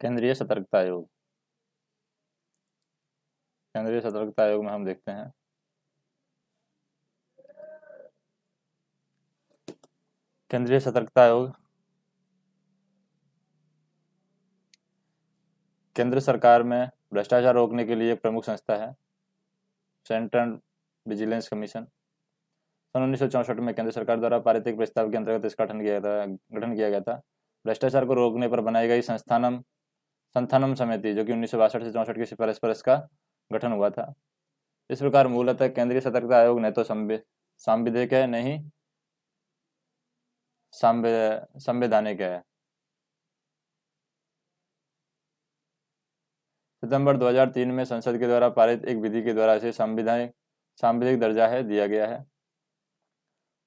केंद्रीय सतर्कता आयोग। केंद्रीय सतर्कता आयोग में हम देखते हैं। केंद्रीय सतर्कता आयोग। केंद्र सरकार में भ्रष्टाचार रोकने के लिए एक प्रमुख संस्था है, सेंट्रल विजिलेंस कमीशन। सन उन्नीस में केंद्र सरकार द्वारा पारित एक प्रस्ताव के अंतर्गत इसका गठन किया था, गठन किया गया था। भ्रष्टाचार को रोकने पर बनाई गई संस्थानम संथानम समिति, जो कि उन्नीस से चौंसठ की सिफारिश पर इसका गठन हुआ था। इस प्रकार मूलतः केंद्रीय सतर्कता आयोग ने तो सांविधिक है, नहीं संवैधानिक है। सितंबर 2003 में संसद के द्वारा पारित एक विधि के द्वारा इसे संविधानिक सांविधिक दर्जा है, दिया गया है।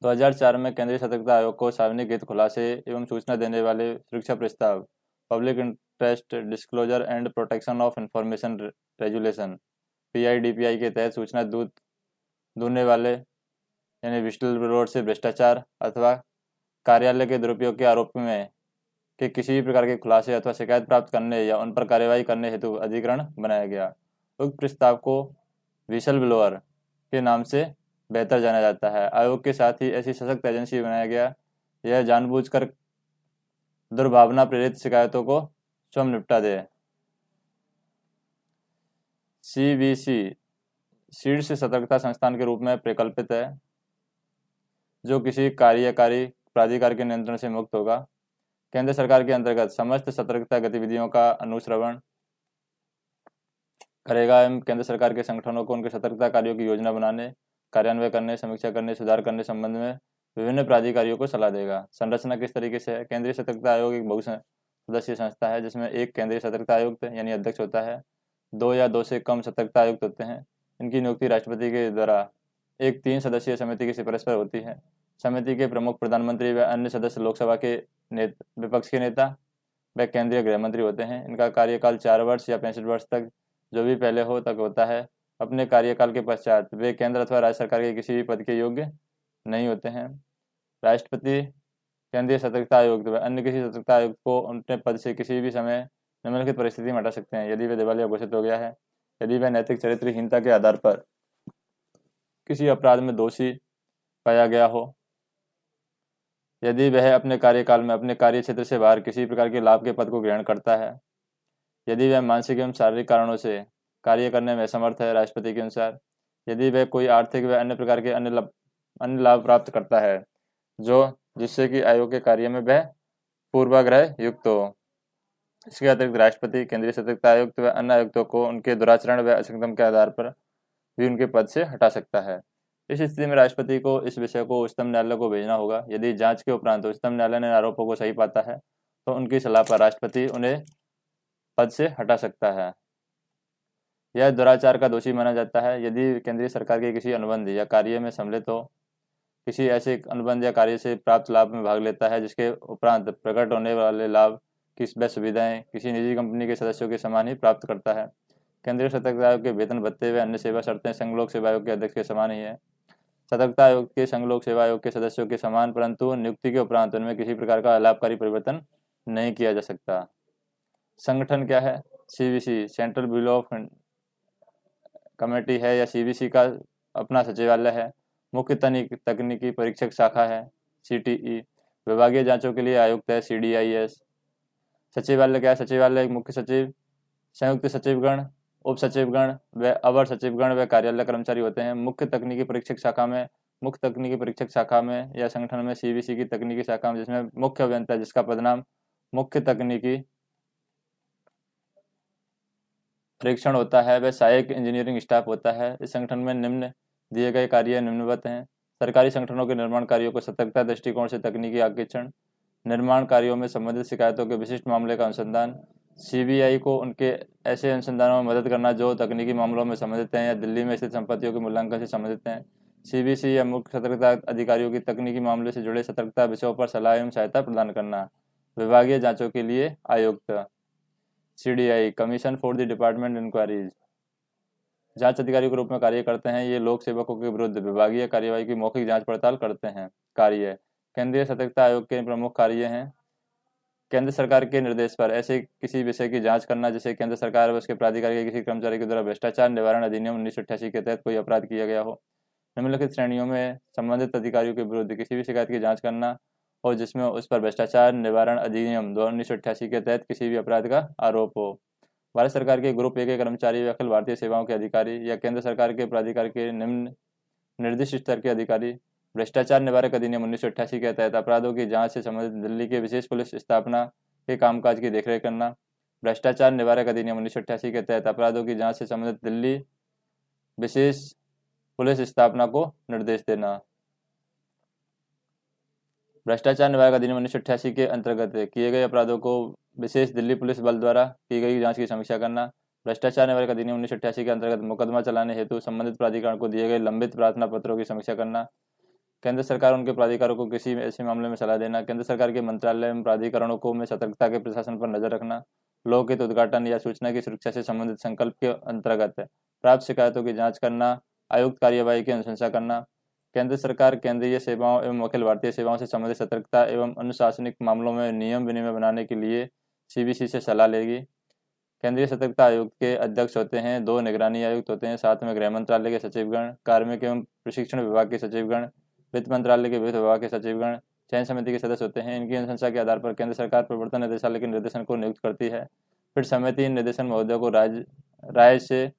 2004 में केंद्रीय सतर्कता आयोग को सार्वजनिक हित, खुलासे एवं सूचना देने वाले सुरक्षा प्रस्ताव, public interest disclosure and protection of information resolution PIDPI के तहत सूचना दूध दूरने वाले, यानी विस्टल रोड से भ्रष्टाचार अथवा कार्यालय के दुरुपयोग के आरोप में के किसी भी प्रकार के खुलासे अथवा शिकायत प्राप्त करने या उन पर कार्यवाही करने हेतु अधिकरण बनाया गया। उक्त प्रस्ताव को विशल ब्लोअर के नाम से बेहतर जाना जाता है। आयोग के साथ ही ऐसी सशक्त एजेंसी बनाया गया। यह जानबूझकर दुर्भावना प्रेरित शिकायतों को स्वयं निपटा दे सीबीसी शीर्ष सतर्कता संस्थान के रूप में प्रकल्पित है, जो किसी कार्यकारी, प्राधिकार के नियंत्रण से मुक्त होगा। केंद्र सरकार के अंतर्गत समस्त सतर्कता गतिविधियों का अनुश्रवण करेगा एवं केंद्र सरकार के संगठनों को उनके सतर्कता कार्यों की योजना बनाने, कार्यान्वयन करने, समीक्षा करने, सुधार करने संबंध में विभिन्न प्राधिकारियों को सलाह देगा। संरचना किस तरीके से है? केंद्रीय सतर्कता आयोग एक बहु सदस्यीय संस्था है, जिसमें एक केंद्रीय सतर्कता आयुक्त यानी अध्यक्ष होता है, दो या दो से कम सतर्कता आयुक्त होते हैं। इनकी नियुक्ति राष्ट्रपति के द्वारा एक तीन सदस्यीय समिति की सिफारिश पर होती है। समिति के प्रमुख प्रधानमंत्री व अन्य सदस्य लोकसभा के नेता, विपक्ष के नेता व केंद्रीय गृह मंत्री होते हैं। इनका कार्यकाल चार वर्ष या पैंसठ वर्ष तक, जो भी पहले हो तक होता है। अपने कार्यकाल के पश्चात वे केंद्र अथवा राज्य सरकार के किसी भी पद के योग्य नहीं होते हैं। राष्ट्रपति केंद्रीय सतर्कता आयोग व अन्य किसी सतर्कता आयुक्त को उनके पद से किसी भी समय निम्नलिखित परिस्थिति में हटा सकते हैं। यदि वे दिवालिया घोषित हो गया है, यदि वह नैतिक चरित्रहीनता के आधार पर किसी अपराध में दोषी पाया गया हो, यदि वह अपने कार्यकाल में अपने कार्य क्षेत्र से बाहर किसी प्रकार के लाभ के पद को ग्रहण करता है, यदि वह मानसिक एवं शारीरिक कारणों से कार्य करने में समर्थ है राष्ट्रपति के अनुसार, यदि वह कोई आर्थिक व अन्य प्रकार के अन्य अन्य लाभ प्राप्त करता है, जो जिससे कि आयोग के कार्य में वह पूर्वाग्रह युक्त हो। इसके अतिरिक्त राष्ट्रपति, केंद्रीय सतर्कता आयुक्त व अन्य आयुक्तों को उनके दुराचरण व असंगतम के आधार पर भी उनके पद से हटा सकता है। इस स्थिति में राष्ट्रपति को इस विषय को उच्चतम न्यायालय को भेजना होगा। यदि जाँच के उपरांत उच्चतम न्यायालय ने आरोपों को सही पाता है तो उनकी सलाह पर राष्ट्रपति उन्हें पद से हटा सकता है। यह दुराचार का दोषी माना जाता है। यदि केंद्रीय सरकार के किसी अनुबंध या कार्य में सम्मिलित हो किसी ऐसे अनुबंध या कार्य से प्राप्त लाभ में भाग लेता है, जिसके उपरांत प्रकट होने वाले लाभ की वह सुविधाएँ किसी निजी कंपनी के सदस्यों के समान ही प्राप्त करता है। केंद्रीय सतर्कता आयोग के वेतन भत्ते व अन्य सेवा शर्तें संघ लोक सेवा आयोग के अध्यक्ष के समान ही है। सतर्कता आयोग के संघ लोक सेवा आयोग के सदस्यों के समान, परंतु नियुक्ति के उपरांत उनमें किसी प्रकार का लाभकारी परिवर्तन नहीं किया जा सकता। संगठन क्या है? CBC central bureau of committee है या सीबीसी का अपना सचिवालय है। मुख्य तकनीकी परीक्षक शाखा है, सीटीई। विभागीय जांचों के लिए आयुक्त है सी सीडीआईएस। सचिवालय क्या है सचिवालय मुख्य सचिव, संयुक्त सचिवगण, उप सचिवगण व अवर सचिवगण व कार्यालय कर्मचारी होते हैं। मुख्य तकनीकी परीक्षक शाखा में, मुख्य तकनीकी परीक्षक शाखा में या संगठन में सीबीसी की तकनीकी शाखा में, जिसमें मुख्य अभियंता जिसका पदनाम मुख्य तकनीकी परीक्षण होता है वह सहायक इंजीनियरिंग स्टाफ होता है। इस संगठन में निम्न दिए गए कार्य निम्नवत हैं। सरकारी संगठनों के निर्माण कार्यों को सतर्कता, दृष्टिकोण से तकनीकी आकेक्षण निर्माण कार्यों में संबंधित शिकायतों के विशिष्ट मामले का अनुसंधान, सीबीआई को उनके ऐसे अनुसंधानों में मदद करना जो तकनीकी मामलों में संबंधित हैं या दिल्ली में स्थित संपत्तियों के मूल्यांकन से संबंधित हैं। सीबीसी या मुख्य सतर्कता अधिकारियों की तकनीकी मामले से जुड़े सतर्कता विषयों पर सलाह एवं सहायता प्रदान करना, विभागीय जांचों के लिए आयुक्त, CDI, commission for the department inquiries. जाँच अधिकारी के रूप में कार्य करते हैं। ये लोक सेवकों के विरुद्ध विभागीय कार्यवाही की मौखिक जाँच पड़ताल करते हैं। कार्य। केंद्रीय सतर्कता आयोग के प्रमुख कार्य हैं। केंद्र सरकार के निर्देश पर ऐसे किसी विषय की जाँच करना जिसे केंद्र सरकार व उसके प्राधिकारी के किसी कर्मचारी के द्वारा भ्रष्टाचार निवारण अधिनियम उन्नीस सौ अठासी के तहत कोई अपराध किया गया हो। निम्नलिखित श्रेणियों में संबंधित अधिकारियों के विरुद्ध किसी भी शिकायत की जाँच करना और जिसमें उस पर भ्रष्टाचार निवारण अधिनियम दो के तहत किसी भी अपराध का आरोप हो। भारत सरकार के ग्रुप ए के कर्मचारी अखिल भारतीय सेवाओं के अधिकारी या केंद्र सरकार के प्राधिकार के निम्न निर्दिष्ट स्तर के अधिकारी। भ्रष्टाचार निवारक अधिनियम उन्नीस सौ अठासी के तहत अपराधों की जाँच से संबंधित दिल्ली के विशेष पुलिस स्थापना के कामकाज की देखरेख करना। भ्रष्टाचार निवारक अधिनियम उन्नीस सौ अठासी के तहत अपराधों की जाँच से संबंधित दिल्ली विशेष पुलिस स्थापना को निर्देश देना। भ्रष्टाचार निवारक अधिनियम उन्नीस सौ अठासी के अंतर्गत किए गए अपराधों को विशेष दिल्ली पुलिस बल द्वारा की गई जाँच की समीक्षा करना, भ्रष्टाचार निवारक अधिनियम उन्नीस के अंतर्गत मुकदमा चलाने हेतु संबंधित प्राधिकरण को दिए गए लंबित प्रार्थना पत्रों की समीक्षा करना, केंद्र सरकार उनके प्राधिकारों को किसी ऐसे मामले में सलाह देना, केंद्र सरकार के मंत्रालय एवं प्राधिकरणों को में सतर्कता के प्रशासन पर नज़र रखना लोकहित उद्घाटन या सूचना की सुरक्षा से संबंधित संकल्प के अंतर्गत प्राप्त शिकायतों की जाँच करना, आयुक्त कार्यवाही की अनुशंसा करना केंद्र सरकार केंद्रीय सेवाओं एवं अखिल भारतीय सेवाओं से संबंधित सतर्कता एवं अनुशासनिक मामलों में नियम विनिमय बनाने के लिए सीबीसी से सलाह लेगी। केंद्रीय सतर्कता आयोग के अध्यक्ष होते हैं, दो निगरानी आयुक्त होते हैं, साथ में गृह मंत्रालय के सचिवगण, कार्मिक एवं प्रशिक्षण विभाग के सचिवगण, वित्त मंत्रालय के वित्त विभाग के सचिवगण, चयन समिति के सदस्य होते हैं। इनकी अनुशंसा के आधार पर केंद्र सरकार प्रवर्तन निदेशालय के निर्देशन को नियुक्त करती है। फिर समिति निर्देशन महोदय को राज्य राय से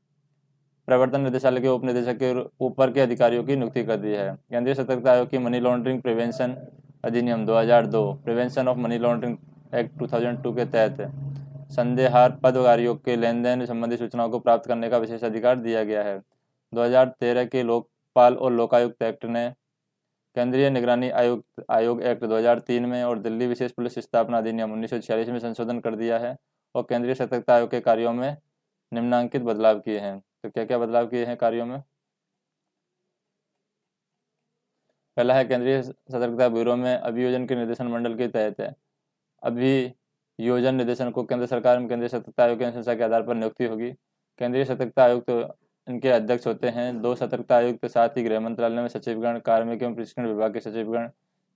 प्रवर्तन निदेशालय के उप निदेशक के ऊपर के अधिकारियों की नियुक्ति कर दी है। केंद्रीय सतर्कता आयोग की मनी लॉन्ड्रिंग प्रिवेंशन अधिनियम 2002 prevention of money laundering act 2002 के तहत संदेहार पदकारियों के लेन देन संबंधी सूचनाओं को प्राप्त करने का विशेष अधिकार दिया गया है। 2013 के लोकपाल और लोकायुक्त एक्ट ने केंद्रीय निगरानी आयोग आयोग एक्ट 2003 में और दिल्ली विशेष पुलिस स्थापना अधिनियम उन्नीस सौ छियालीस में संशोधन कर दिया है और केंद्रीय सतर्कता आयोग के कार्यों में निम्नांकित बदलाव किए हैं। तो क्या क्या बदलाव किए हैं कार्यों में? पहला है केंद्रीय सतर्कता ब्यूरो में अभियोजन के निर्देशन मंडल के तहत है। अभी योजन निर्देशन को केंद्र सरकार में केंद्रीय सतर्कता आयोग की अनुशंसा के आधार पर नियुक्ति होगी। केंद्रीय सतर्कता आयुक्त तो इनके अध्यक्ष होते हैं। दो सतर्कता आयुक्त के साथ ही गृह मंत्रालय में सचिवगण, कार्मिक एवं प्रशिक्षण विभाग के सचिवगण,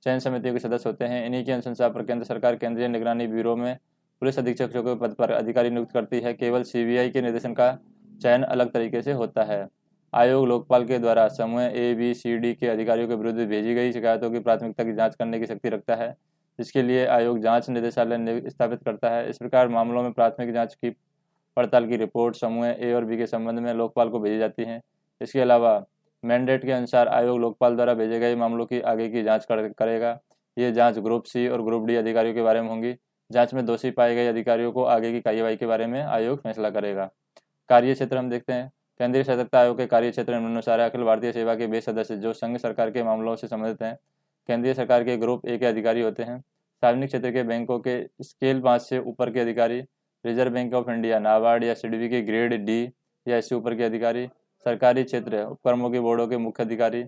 चयन समितियों के सदस्य होते हैं। इन्हीं की अनुशंसा पर केंद्र सरकार केंद्रीय निगरानी ब्यूरो में पुलिस अधीक्षकों के पद पर अधिकारी नियुक्त करती है। केवल सीबीआई के निर्देशन का चयन अलग तरीके से होता है। आयोग लोकपाल के द्वारा समूह ए बी सी डी के अधिकारियों के विरुद्ध भेजी गई शिकायतों की प्राथमिकता की जाँच करने की शक्ति रखता है जिसके लिए आयोग जाँच निदेशालय स्थापित करता है। इस प्रकार मामलों में प्राथमिक जाँच की पड़ताल की रिपोर्ट समूह ए और बी के संबंध में लोकपाल को भेजी जाती है। इसके अलावा मैंडेट के अनुसार आयोग लोकपाल द्वारा भेजे गए मामलों की आगे की जाँच कर, करेगा। ये जाँच ग्रुप सी और ग्रुप डी अधिकारियों के बारे में होंगी। जाँच में दोषी पाए गए अधिकारियों को आगे की कार्यवाही के बारे में आयोग फैसला करेगा। कार्य क्षेत्र हम देखते हैं। केंद्रीय सतर्कता आयोग के कार्य क्षेत्र अनुसार अखिल भारतीय सेवा के बेस सदस्य जो संघ सरकार के मामलों से संबंधित हैं, केंद्रीय सरकार के ग्रुप ए के अधिकारी होते हैं। सार्वजनिक क्षेत्र के बैंकों के स्केल पाँच से ऊपर के अधिकारी, Reserve Bank of India, NABARD या सिडबी के ग्रेड डी या इससे ऊपर के अधिकारी, सरकारी क्षेत्र उपक्रमों के बोर्डों के मुख्य अधिकारी,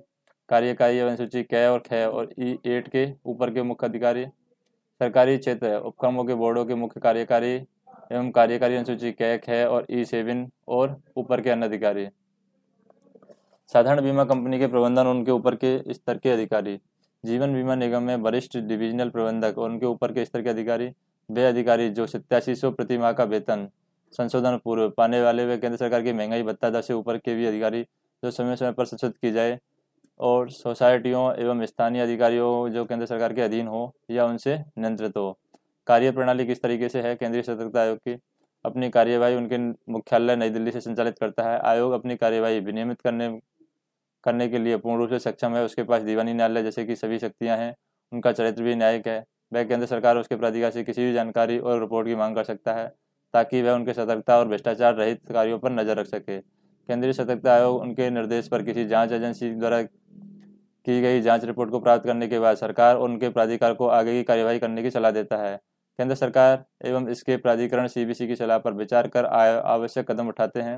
कार्यकारी अनुसूची कै और ख और ई एट के ऊपर के मुख्य अधिकारी, सरकारी क्षेत्र उपक्रमों के बोर्डों के मुख्य कार्यकारी एवं कार्यकारी अनुसूची कै ख और ई सेविन और ऊपर के अन्य अधिकारी। साधारण बीमा कंपनी के प्रबंधन उनके ऊपर के स्तर के अधिकारी। जीवन बीमा निगम में वरिष्ठ डिविजनल प्रबंधक और उनके ऊपर के स्तर के अधिकारी। वे अधिकारी जो सत्यासी सौ प्रति माह का वेतन, संशोधन पूर्व पाने वाले वे केंद्र सरकार की महँगाई भत्ता दर से ऊपर के भी अधिकारी जो समय समय पर संशोधित की जाए और सोसाइटियों एवं स्थानीय अधिकारियों जो केंद्र सरकार के अधीन हो या उनसे नियंत्रित हो। कार्य प्रणाली किस तरीके से है, केंद्रीय सतर्कता आयोग की अपनी कार्यवाही उनके मुख्यालय नई दिल्ली से संचालित करता है। आयोग अपनी कार्यवाही विनियमित करने करने के लिए पूर्ण रूप से सक्षम है। उसके पास दीवानी न्यायालय जैसे कि सभी शक्तियाँ हैं, उनका चरित्र भी न्यायिक है। वह केंद्र सरकार उसके प्राधिकार से किसी भी जानकारी और रिपोर्ट की मांग कर सकता है, ताकि वह उनके सतर्कता और भ्रष्टाचार रहित कार्यों पर नज़र रख सके। केंद्रीय सतर्कता आयोग उनके निर्देश पर किसी जाँच एजेंसी द्वारा की गई जाँच रिपोर्ट को प्राप्त करने के बाद सरकार और उनके प्राधिकार को आगे की कार्यवाही करने की सलाह देता है। केंद्र सरकार एवं इसके प्राधिकरण सीबीसी की सलाह पर विचार कर आवश्यक कदम उठाते हैं।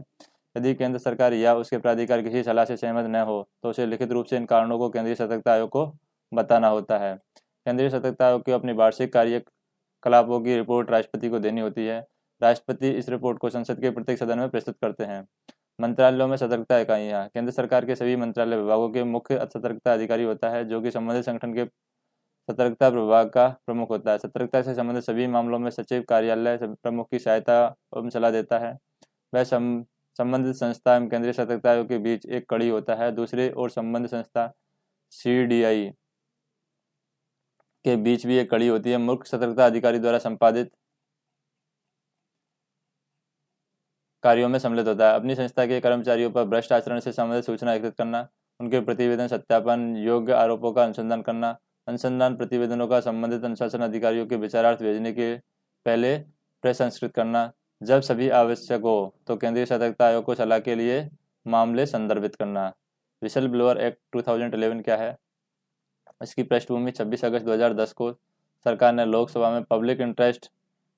यदि केंद्र सरकार या उसके प्राधिकार किसी सलाह से सहमत न हो तो उसे लिखित रूप से इन कारणों को केंद्रीय सतर्कता आयोग को बताना होता है। केंद्रीय सतर्कता आयोग की अपनी वार्षिक कार्यकलापों की रिपोर्ट राष्ट्रपति को देनी होती है। राष्ट्रपति इस रिपोर्ट को संसद के प्रत्येक सदन में प्रस्तुत करते हैं। मंत्रालयों में सतर्कता इकाइयाँ। केंद्र सरकार के सभी मंत्रालय विभागों के मुख्य सतर्कता अधिकारी होता है, जो कि संबंधित संगठन के सतर्कता विभाग का प्रमुख होता है। सतर्कता से संबंधित सभी मामलों में सचिव कार्यालय प्रमुख की सहायता एवं सलाह देता है। वह संबंधित संस्था एवं केंद्रीय सतर्कता के बीच एक कड़ी होता है। दूसरी ओर संबंधित संस्था सी के बीच भी एक कड़ी होती है। मुख्य सतर्कता अधिकारी द्वारा संपादित कार्यों में सम्मिलित होता है। अपनी संस्था के कर्मचारियों पर भ्रष्ट आचरण से संबंधित सूचना एकत्रित करना, उनके प्रतिवेदन सत्यापन, योग्य आरोपों का अनुसंधान करना अनुसंधान प्रतिवेदनों का संबंधित अनुशासन अधिकारियों के विचारार्थ भेजने के पहले प्रसंस्कृत करना। जब सभी आवश्यक हो तो केंद्रीय सतर्कता आयोग को सलाह के लिए मामले संदर्भित करना। विशल ब्लोअर एक्ट 2011 क्या है? इसकी पृष्ठभूमि 26 अगस्त 2010 को सरकार ने लोकसभा में public interest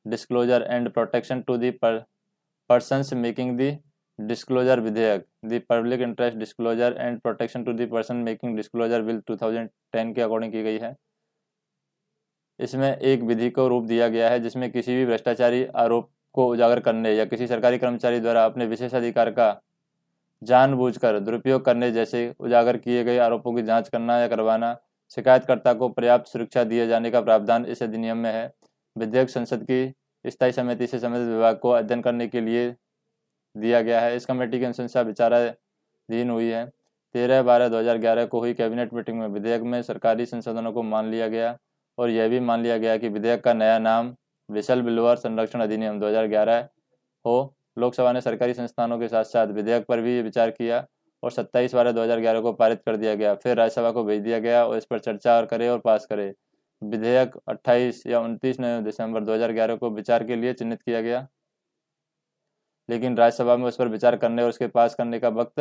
disclosure and protection to the person making the disclosure विधेयक the public interest disclosure and protection to the person making disclosure bill 2010 के अकॉर्डिंग की गई है। इसमें एक विधि को रूप दिया गया है जिसमें किसी भी भ्रष्टाचारी आरोप को उजागर करने या किसी सरकारी कर्मचारी द्वारा अपने विशेषाधिकार का जानबूझकर दुरुपयोग करने जैसे उजागर किए गए आरोपों की जाँच करना या करवाना, शिकायतकर्ता को पर्याप्त सुरक्षा दिए जाने का प्रावधान इस अधिनियम में है। विधेयक संसद की स्थायी समिति से संबंधित विभाग को अध्ययन करने के लिए दिया गया है। इस कमेटी की अनुशंसा विचाराधीन हुई है। तेरह बारह दो हज़ार ग्यारह को हुई कैबिनेट मीटिंग में विधेयक में सरकारी संशोधनों को मान लिया गया और यह भी मान लिया गया कि विधेयक का नया नाम विशल बिलवर संरक्षण अधिनियम 2011 हो। लोकसभा ने सरकारी संस्थानों के साथ साथ विधेयक पर भी विचार किया और 27 बारह 2011 को पारित कर दिया गया। फिर राज्यसभा को भेज दिया गया और इस पर चर्चा और करे और पास करे। विधेयक 28 या 29 दिसंबर 2011 को विचार के लिए चिन्हित किया गया। लेकिन राज्यसभा में उस पर विचार करने और उसके पास करने का वक्त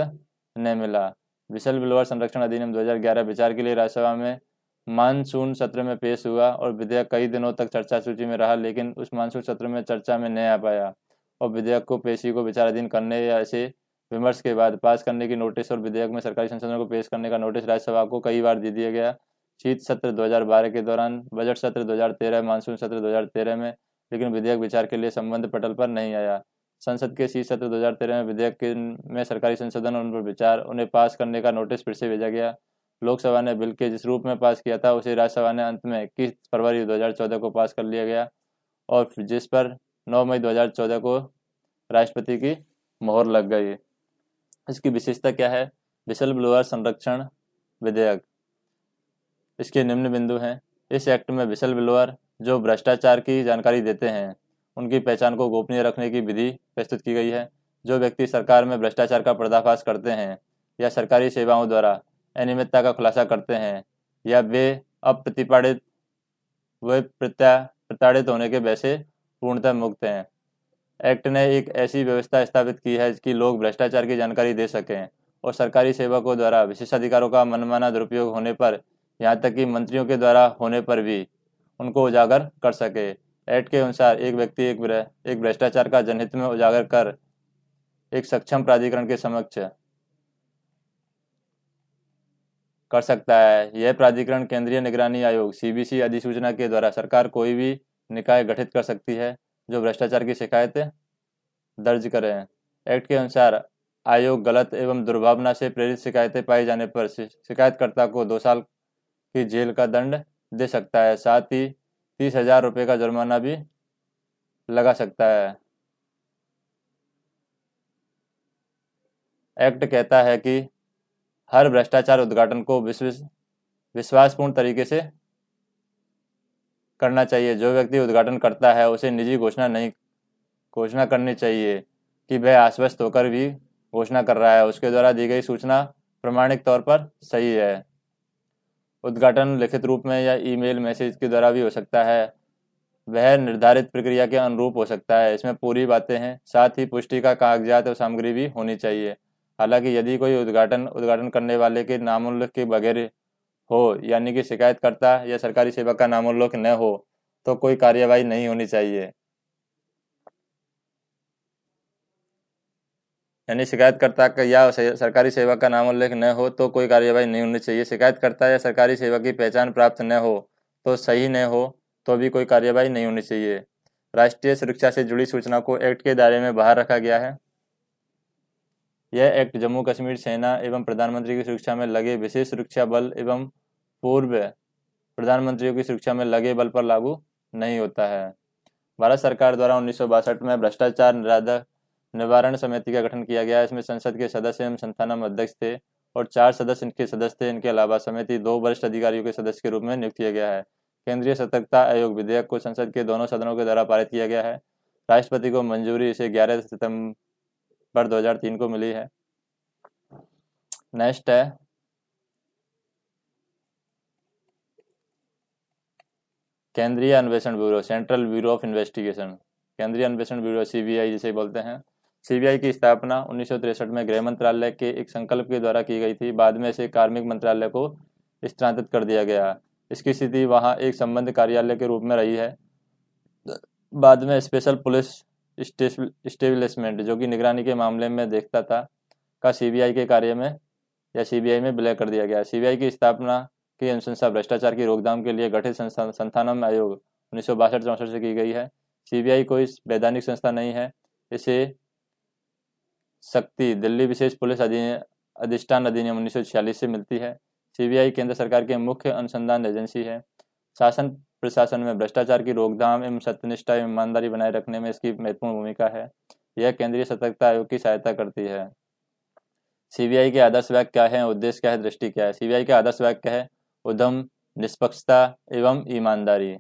नहीं मिला। विशल बिलवर संरक्षण अधिनियम 2011 विचार के लिए राज्यसभा में मानसून सत्र में पेश हुआ और विधेयक कई दिनों तक चर्चा सूची में रहा, लेकिन उस मानसून सत्र में चर्चा में नहीं आ पाया और विधेयक को पेशी को विचाराधीन करने या ऐसे विमर्श के बाद पास करने की नोटिस और विधेयक में सरकारी संशोधनों को पेश करने का नोटिस राज्यसभा को कई बार दे दिया गया। शीत सत्र 2012 के दौरान, बजट सत्र 2013 मानसून सत्र 2013 में, लेकिन विधेयक विचार के लिए संबंध पटल पर नहीं आया। संसद के शीत सत्र 2013 में विधेयक में सरकारी संशोधन उन पर विचार, उन्हें पास करने का नोटिस फिर से भेजा गया। लोकसभा ने बिल के जिस रूप में पास किया था, उसे राज्यसभा ने अंत में इक्कीस फरवरी 2014 को पास कर लिया गया और जिस पर 9 मई 2014 को राष्ट्रपति की मोहर लग गई। इसकी विशेषता क्या है? विशल ब्लोअर संरक्षण विधेयक। इसके निम्न बिंदु हैं। इस एक्ट में विशल ब्लोअर जो भ्रष्टाचार की जानकारी देते हैं उनकी पहचान को गोपनीय रखने की विधि प्रस्तुत की गई है। जो व्यक्ति सरकार में भ्रष्टाचार का पर्दाफाश करते हैं या सरकारी सेवाओं द्वारा अनियमितता का खुलासा करते हैं या वे अप्रतिपादित, वे प्रत्या, प्रताड़ित होने के वैसे पूर्णतः मुक्त हैं। एक्ट ने एक ऐसी व्यवस्था स्थापित की है कि लोग भ्रष्टाचार की जानकारी दे सकें और सरकारी सेवकों द्वारा, विशेषाधिकारों का मनमाना दुरुपयोग होने पर, यहाँ तक कि मंत्रियों के द्वारा होने पर भी उनको उजागर कर सके। एक्ट के अनुसार एक व्यक्ति एक एक भ्रष्टाचार का जनहित में उजागर कर एक सक्षम प्राधिकरण के समक्ष कर सकता है। यह प्राधिकरण केंद्रीय निगरानी आयोग सीबीसी अधिसूचना के द्वारा सरकार कोई भी निकाय गठित कर सकती है जो भ्रष्टाचार की शिकायत दर्ज करें। एक्ट के अनुसार आयोग गलत एवं दुर्भावना से प्रेरित शिकायतें पाई जाने पर शिकायतकर्ता को दो साल की जेल का दंड दे सकता है। साथ ही तीस हज़ार रुपये का जुर्माना भी लगा सकता है। एक्ट कहता है कि हर भ्रष्टाचार उद्घाटन को विश्वास विश्वासपूर्ण तरीके से करना चाहिए। जो व्यक्ति उद्घाटन करता है, उसे निजी घोषणा नहीं, घोषणा करनी चाहिए कि वह आश्वस्त होकर भी घोषणा कर रहा है। उसके द्वारा दी गई सूचना प्रमाणिक तौर पर सही है। उद्घाटन लिखित रूप में या ईमेल मैसेज के द्वारा भी हो सकता है। वह निर्धारित प्रक्रिया के अनुरूप हो सकता है। इसमें पूरी बातें हैं, साथ ही पुष्टि का कागजात और सामग्री भी होनी चाहिए। हालाँकि यदि कोई उद्घाटन उद्घाटन करने वाले के नामोल्लेख के बगैर हो, यानी कि शिकायतकर्ता या सरकारी सेवक का नामोल्लेख न हो तो कोई कार्यवाही नहीं होनी चाहिए। यानी शिकायतकर्ता का या सरकारी सेवा का नाम उल्लेख न हो तो कोई कार्यवाही नहीं होनी चाहिए। शिकायतकर्ता या सरकारी सेवा की पहचान प्राप्त न हो तो सही न हो तो भी कोई कार्यवाही नहीं होनी चाहिए। राष्ट्रीय सुरक्षा से जुड़ी सूचना को एक्ट के दायरे में बाहर रखा गया है। यह एक्ट जम्मू कश्मीर सेना एवं प्रधानमंत्री की सुरक्षा में लगे विशेष सुरक्षा बल एवं पूर्व प्रधानमंत्रियों की सुरक्षा में लगे बल पर लागू नहीं होता है। भारत सरकार द्वारा उन्नीस सौ बासठ में भ्रष्टाचार निराधक निवारण समिति का गठन किया गया। इसमें संसद के सदस्य एवं संस्थानम अध्यक्ष थे और चार सदस्य इनके सदस्य थे। इनके अलावा समिति दो वरिष्ठ अधिकारियों के सदस्य के रूप में नियुक्त किया गया है। केंद्रीय सतर्कता आयोग विधेयक को संसद के दोनों सदनों के द्वारा पारित किया गया है। राष्ट्रपति को मंजूरी इसे 11 सितंबर 2003 को मिली है। नेक्स्ट है। केंद्रीय अन्वेषण bureau, central bureau of investigation. केंद्रीय अन्वेषण ब्यूरो, सीबीआई जिसे बोलते हैं। सीबीआई की स्थापना उन्नीस में गृह मंत्रालय के एक संकल्प के द्वारा की गई थी। बाद में इसे कार्मिक मंत्रालय को स्थानांतरित कर दिया गया। इसकी स्थिति वहाँ एक संबंध कार्यालय के रूप में रही है। बाद में स्पेशल पुलिस स्टेब्लिशमेंट, जो कि निगरानी के मामले में देखता था, का सीबीआई के कार्य में या सीबीआई में विलय कर दिया गया। सीबीआई की स्थापना की अनुशंसा भ्रष्टाचार की रोकथाम के लिए गठित संस्थानम आयोग उन्नीस सौ से की गई है। सीबीआई कोई वैधानिक संस्था नहीं है। इसे शक्ति, दिल्ली विशेष पुलिस अधिष्ठान अधिनियम उन्नीस सौ छियालीस से मिलती है। सीबीआई केंद्र सरकार की मुख्य अनुसंधान एजेंसी है। शासन, प्रशासन में भ्रष्टाचार की रोकथाम एवं सत्यनिष्ठा एवं ईमानदारी बनाए रखने में इसकी महत्वपूर्ण भूमिका है। यह केंद्रीय सतर्कता आयोग की सहायता करती है। सीबीआई के आदर्श वाक्य क्या है? उद्देश्य क्या है? दृष्टि क्या है? सीबीआई का आदर्श वाक्य है, उद्यम, निष्पक्षता एवं ईमानदारी।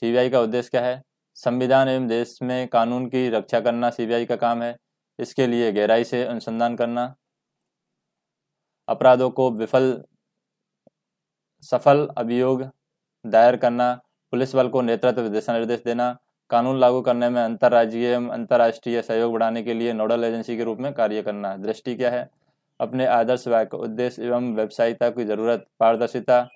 सीबीआई का उद्देश्य क्या है? संविधान एवं देश में कानून की रक्षा करना सीबीआई का काम है। इसके लिए गहराई से अनुसंधान करना, अपराधों को विफल, सफल अभियोग दायर करना, पुलिस बल को नेतृत्व दिशा निर्देश देना, कानून लागू करने में अंतर्राज्यीय एवं अंतर्राष्ट्रीय सहयोग बढ़ाने के लिए नोडल एजेंसी के रूप में कार्य करना। दृष्टि क्या है? अपने आदर्श वाक्य, उद्देश्य एवं व्यवसायिता की ज़रूरत, पारदर्शिता,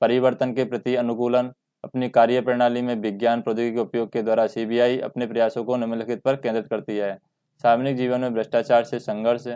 परिवर्तन के प्रति अनुकूलन, अपनी कार्य प्रणाली में विज्ञान प्रौद्योगिकी के उपयोग के द्वारा सीबीआई अपने प्रयासों को निम्नलिखित पर केंद्रित करती है। सार्वजनिक जीवन में भ्रष्टाचार से संघर्ष